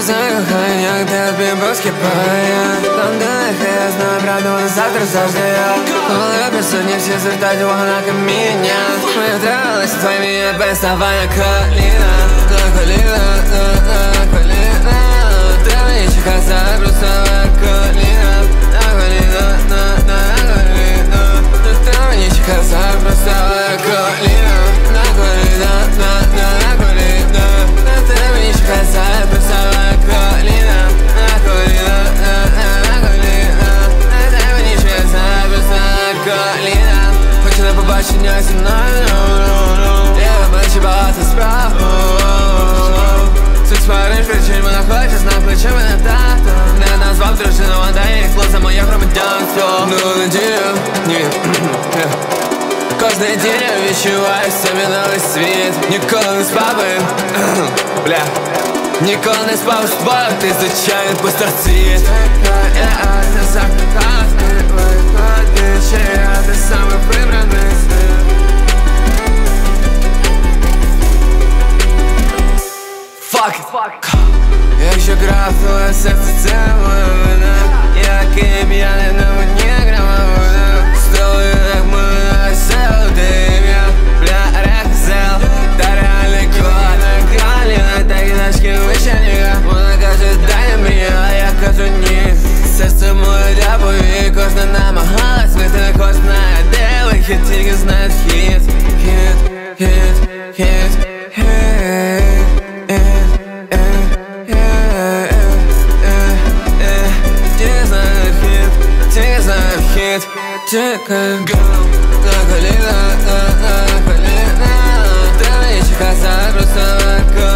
Все закохаю, як тебе поскипає Там далеко, я знаю правду, але завтра завжди. Я Коли присутні всі звертають увагу на каміння. Ми втратились твоїми переставання коліна На коліна, на, мною ну, ну, ну. Я бачу багато справ Секс париж причин, вона хоче знак плече мене тато Не назвав дружину, а дає їх за моє громадянство Ну неділю, ні Кожне неділю відчуваю собі новий світ Ніколи не спав би Бля Ніколи не спав з тобою, ти звичайний пустерцвіт Fuck it. Якщо крав твоє серце, це вина. Яким я не на мені грама вода Стою як мене все ім'я Бля, рекзел Та реальний код На кралі, на такі нашки вишення Вона каже, дай мені, а я кажу ні Серце моє дябою, кожна намагалась Вийти не кожна де вихід, тільки знають хід Хід, хід, хід, хід Check-a Girl, la colina, la colina Trebuie și casa rusă, că